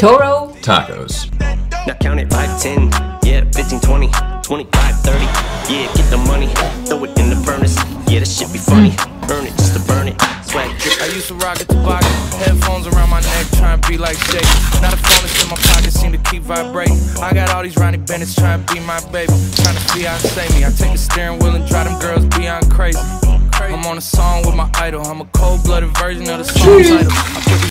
Toro. Tacos. Now count it 5, 10, yeah, 15, 20, 25, 30. Yeah, get the money, throw it in the furnace. Yeah, this shit be funny. Burn it just to burn it. Swag drip. I used to rock a toboggan, headphones around my neck, trying to be like Shake. Now the phone is in my pocket, seem to keep vibrating. I got all these Ronnie Bennett's trying to be my baby, trying to see how say me. I take the steering wheel and drive them girls beyond crazy. I'm on a song with my idol, I'm a cold-blooded version of the song title. I